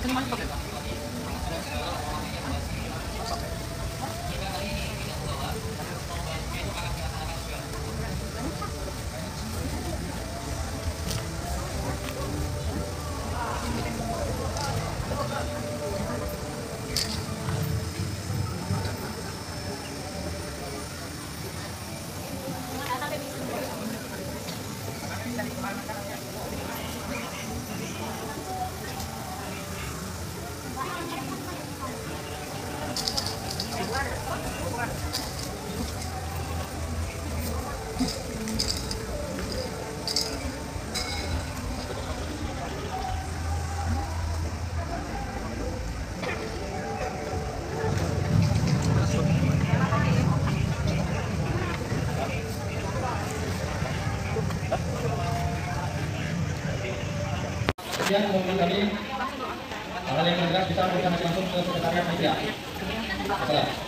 Kenapa? Kemudian mobil kami hal yang bergerak bisa langsung ke sekretariat media. Setelah.